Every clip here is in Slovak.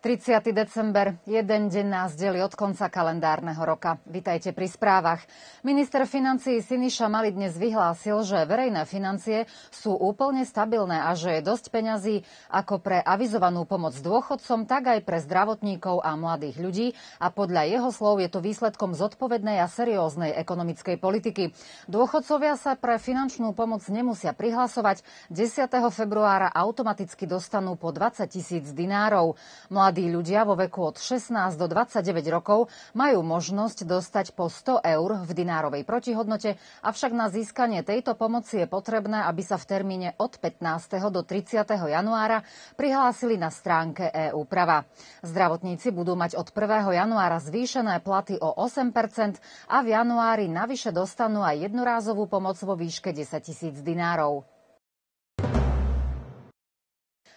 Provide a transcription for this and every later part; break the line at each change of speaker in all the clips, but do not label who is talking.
30. december, jeden deň nás delí od konca kalendárneho roka. Vitajte pri správach. Minister financií Siniša Mali dnes vyhlásil, že verejné financie sú úplne stabilné a že je dosť peňazí ako pre avizovanú pomoc dôchodcom, tak aj pre zdravotníkov a mladých ľudí a podľa jeho slov je to výsledkom zodpovednej a serióznej ekonomickej politiky. Dôchodcovia sa pre finančnú pomoc nemusia prihlasovať. 10. februára automaticky dostanú po 20 tisíc dinárov. Mladí Mladí ľudia vo veku od 16 do 29 rokov majú možnosť dostať po 100 eur v dinárovej protihodnote, avšak na získanie tejto pomoci je potrebné, aby sa v termíne od 15. do 30. januára prihlásili na stránke EU Prava. Zdravotníci budú mať od 1. januára zvýšené platy o 8% a v januári navyše dostanú aj jednorázovú pomoc vo výške 10 tisíc dinárov.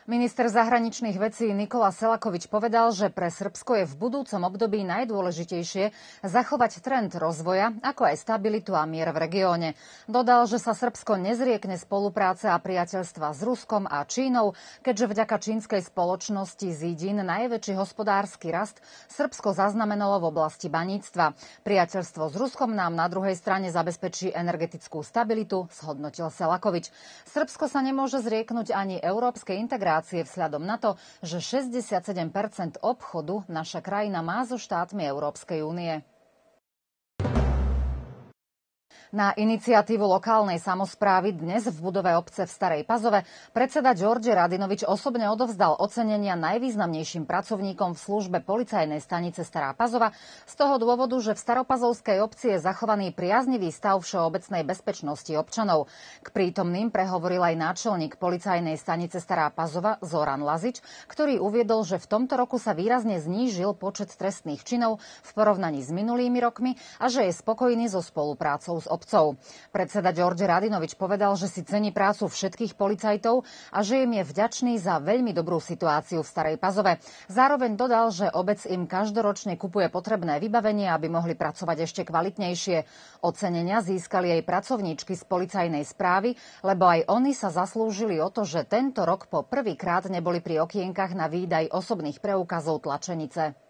Minister zahraničných vecí Nikola Selakovič povedal, že pre Srbsko je v budúcom období najdôležitejšie zachovať trend rozvoja, ako aj stabilitu a mier v regióne. Dodal, že sa Srbsko nezriekne spolupráce a priateľstva s Ruskom a Čínou, keďže vďaka čínskej spoločnosti Zídin najväčší hospodársky rast Srbsko zaznamenalo v oblasti baníctva. Priateľstvo s Ruskom nám na druhej strane zabezpečí energetickú stabilitu, zhodnotil Selakovič. Srbsko sa nemôže zrieknúť ani európskej integrácie integrácie vzhľadom na to, že 67% obchodu naša krajina má so štátmi Európskej únie. Na iniciatívu lokálnej samozprávy dnes v budove obce v Starej Pazove predseda George Radinovič osobne odovzdal ocenenia najvýznamnejším pracovníkom v službe policajnej stanice Stará Pazova z toho dôvodu, že v Staropazovskej obci je zachovaný priaznivý stav všeobecnej bezpečnosti občanov. K prítomným prehovoril aj náčelník policajnej stanice Stará Pazova Zoran Lazič, ktorý uviedol, že v tomto roku sa výrazne znížil počet trestných činov v porovnaní s minulými rokmi a že je spokojný so spoluprácou s občanmi obcov. Predseda George Radinovič povedal, že si cení prácu všetkých policajtov a že im je vďačný za veľmi dobrú situáciu v Starej Pazove. Zároveň dodal, že obec im každoročne kupuje potrebné vybavenie, aby mohli pracovať ešte kvalitnejšie. Ocenenia získali aj pracovníčky z policajnej správy, lebo aj oni sa zaslúžili o to, že tento rok po prvýkrát neboli pri okienkach na výdaj osobných preukazov tlačenice.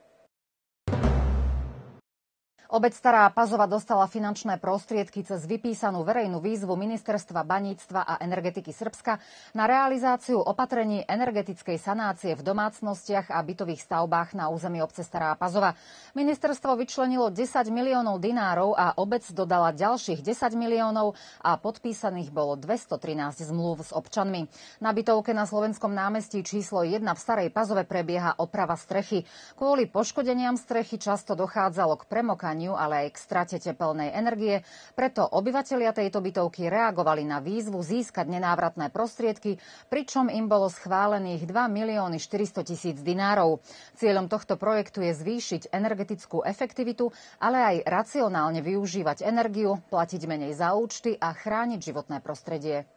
Obec Stará Pazova dostala finančné prostriedky cez vypísanú verejnú výzvu Ministerstva baníctva a energetiky Srbska na realizáciu opatrení energetickej sanácie v domácnostiach a bytových stavbách na území obce Stará Pazova. Ministerstvo vyčlenilo 10 miliónov dinárov a obec dodala ďalších 10 miliónov a podpísaných bolo 213 zmluv s občanmi. Na bytovke na Slovenskom námestí číslo 1 v Starej Pazove prebieha oprava strechy. Kvôli poškodeniam strechy často dochádzalo k premokaniu ochladeniu, ale aj k strate tepelnej energie. Preto obyvatelia tejto bytovky reagovali na výzvu získať nenávratné prostriedky, pričom im bolo schválených 2 milióny 400 tisíc dinárov. Cieľom tohto projektu je zvýšiť energetickú efektivitu, ale aj racionálne využívať energiu, platiť menej za účty a chrániť životné prostredie.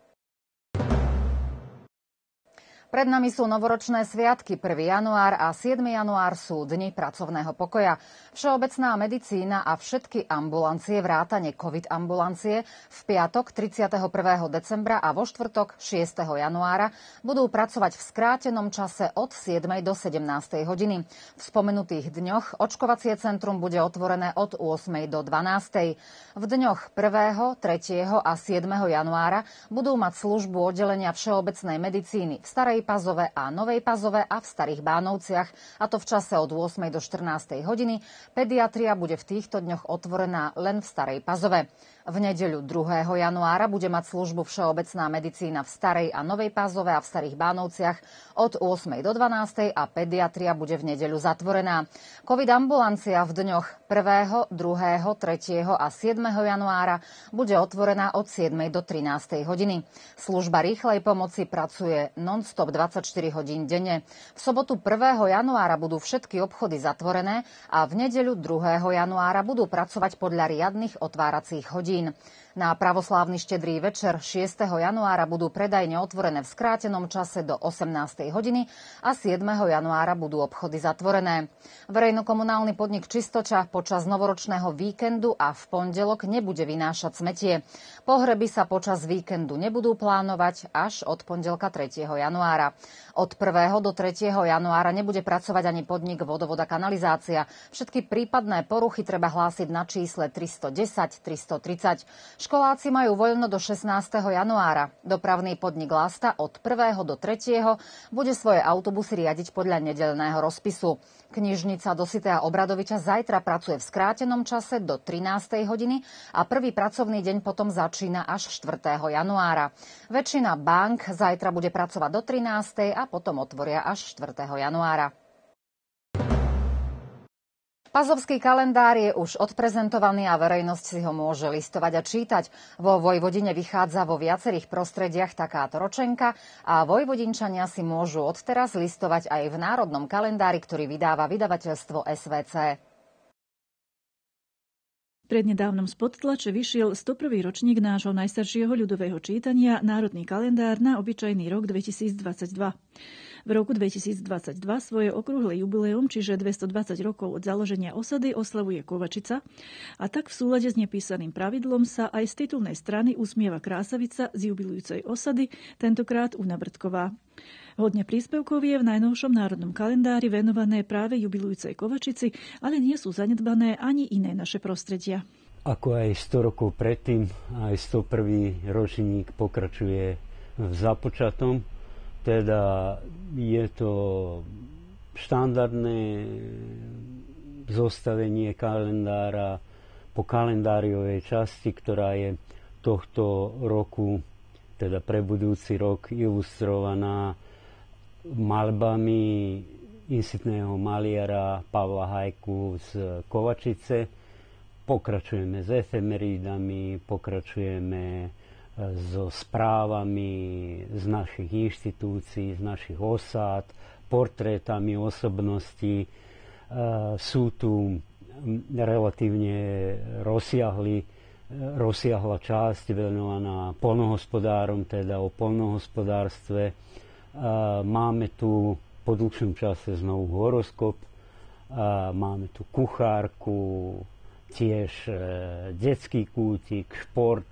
Pred nami sú novoročné sviatky. 1. január a 7. január sú dni pracovného pokoja. Všeobecná medicína a všetky ambulancie, vrátane COVID ambulancie, v piatok 31. decembra a vo štvrtok 6. januára budú pracovať v skrátenom čase od 7. do 17. hodiny. V spomenutých dňoch očkovacie centrum bude otvorené od 8. do 12. V dňoch 1., 3. a 7. januára budú mať službu oddelenia všeobecnej medicíny v Starej Pazove a Novej Pazove a v Starých Bánovciach, a to v čase od 8. do 14. hodiny. Pediatria bude v týchto dňoch otvorená len v Starej Pazove. V nedeľu 2. januára bude mať službu Všeobecná medicína v Starej a Novej Pázove a v Starých Bánovciach od 8. do 12. a pediatria bude v nedeľu zatvorená. COVID ambulancia v dňoch 1., 2., 3. a 7. januára bude otvorená od 7. do 13. hodiny. Služba rýchlej pomoci pracuje non-stop 24 hodín denne. V sobotu 1. januára budú všetky obchody zatvorené a v nedeľu 2. januára budú pracovať podľa riadnych otváracích hodín hodín. Na pravoslávny štedrý večer 6. januára budú predajne otvorené v skrátenom čase do 18. hodiny a 7. januára budú obchody zatvorené. Verejnokomunálny podnik Čistoča počas novoročného víkendu a v pondelok nebude vynášať smetie. Pohreby sa počas víkendu nebudú plánovať až od pondelka 3. januára. Od 1. do 3. januára nebude pracovať ani podnik vodovoda kanalizácia. Všetky prípadné poruchy treba hlásiť na čísle 310 330. Školáci majú voľno do 16. januára. Dopravný podnik Lasta od 1. do 3. bude svoje autobusy riadiť podľa nedelného rozpisu. Knižnica Dositea Obradoviča zajtra pracuje v skrátenom čase do 13. hodiny a prvý pracovný deň potom začína až 4. januára. Väčšina bank zajtra bude pracovať do 13. a potom otvoria až 4. januára. Pazovský kalendár je už odprezentovaný a verejnosť si ho môže listovať a čítať. Vo Vojvodine vychádza vo viacerých prostrediach takáto ročenka a Vojvodinčania si môžu odteraz listovať aj v národnom kalendári, ktorý vydáva vydavateľstvo SVC.
Prednedávnom spod tlače vyšiel 101. ročník nášho najstaršieho ľudového čítania Národný kalendár na obyčajný rok 2022. V roku 2022 svoje okrúhle jubileum, čiže 220 rokov od založenia osady, oslavuje Kovačica a tak v súlade s nepísaným pravidlom sa aj z titulnej strany usmieva krásavica z jubilujúcej osady, tentokrát Una Brdková. Hodne príspevkov je v najnovšom národnom kalendári venované práve jubilujúcej Kovačici, ale nie sú zanedbané ani iné naše prostredia.
Ako aj 100 rokov predtým, aj 101. ročník pokračuje v započatom teda je to štandardné zostavenie kalendára po kalendáriovej časti, ktorá je tohto roku, teda pre budúci rok, ilustrovaná malbami insitného maliara Pavla Hajku z Kovačice. Pokračujeme s efemerídami, pokračujeme so správami z našich inštitúcií, z našich osád, portrétami osobností. E, sú tu relatívne rozsiahli, rozsiahla časť venovaná polnohospodárom, teda o polnohospodárstve. E, máme tu po dlhšom čase znovu horoskop, e, máme tu kuchárku, tiež detský kútik, šport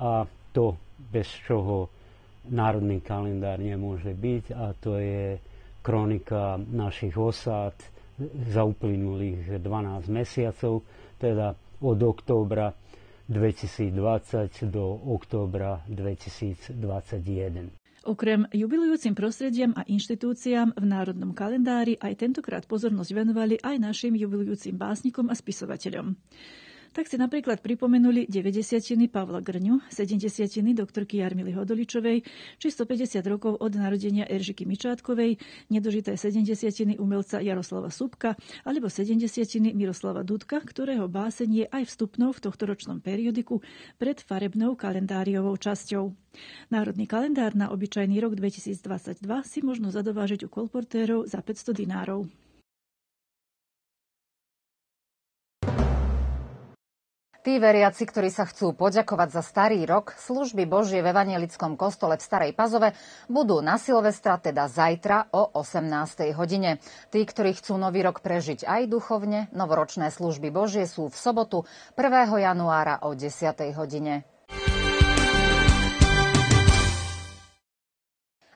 a to, bez čoho národný kalendár nemôže byť a to je kronika našich osád za uplynulých 12 mesiacov, teda od októbra 2020 do októbra 2021.
Okrem jubilujúcim prostrediam a inštitúciám v Národnom kalendári aj tentokrát pozornosť venovali aj našim jubilujúcim básnikom a spisovateľom tak si napríklad pripomenuli 90 Pavla Grňu, 70 doktorky Jarmily Hodoličovej, či 150 rokov od narodenia Eržiky Mičátkovej, nedožité 70 umelca Jaroslava Subka alebo 70 Miroslava Dudka, ktorého báseň je aj vstupnou v tohto ročnom periodiku pred farebnou kalendáriovou časťou. Národný kalendár na obyčajný rok 2022 si možno zadovážiť u kolportérov za 500 dinárov.
Tí veriaci, ktorí sa chcú poďakovať za starý rok, služby Božie v Evanielickom kostole v Starej Pazove budú na Silvestra, teda zajtra o 18. hodine. Tí, ktorí chcú nový rok prežiť aj duchovne, novoročné služby Božie sú v sobotu 1. januára o 10. hodine.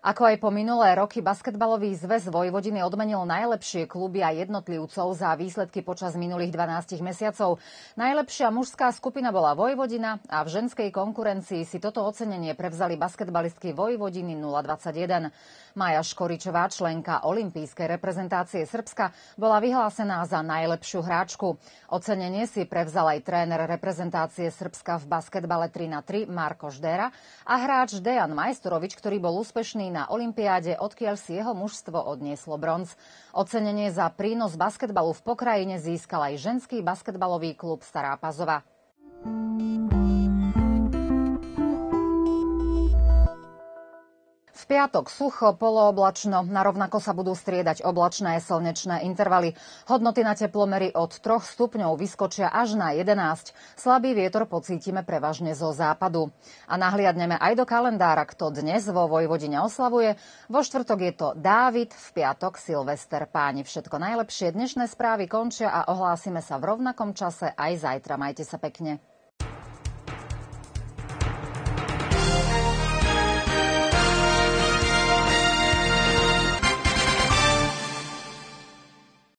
Ako aj po minulé roky, basketbalový zväz Vojvodiny odmenil najlepšie kluby a jednotlivcov za výsledky počas minulých 12 mesiacov. Najlepšia mužská skupina bola Vojvodina a v ženskej konkurencii si toto ocenenie prevzali basketbalistky Vojvodiny 021. Maja Škoričová, členka olympijskej reprezentácie Srbska, bola vyhlásená za najlepšiu hráčku. Ocenenie si prevzal aj tréner reprezentácie Srbska v basketbale 3 na 3 Marko Ždera a hráč Dejan Majstorovič, ktorý bol úspešný na Olympiáde, odkiaľ si jeho mužstvo odnieslo bronz. Ocenenie za prínos basketbalu v pokrajine získal aj ženský basketbalový klub Stará Pazova. V piatok sucho, polooblačno, narovnako sa budú striedať oblačné slnečné intervaly. Hodnoty na teplomery od 3 stupňov vyskočia až na 11. Slabý vietor pocítime prevažne zo západu. A nahliadneme aj do kalendára, kto dnes vo Vojvodine oslavuje. Vo štvrtok je to Dávid, v piatok Silvester. Páni, všetko najlepšie. Dnešné správy končia a ohlásime sa v rovnakom čase aj zajtra. Majte sa pekne.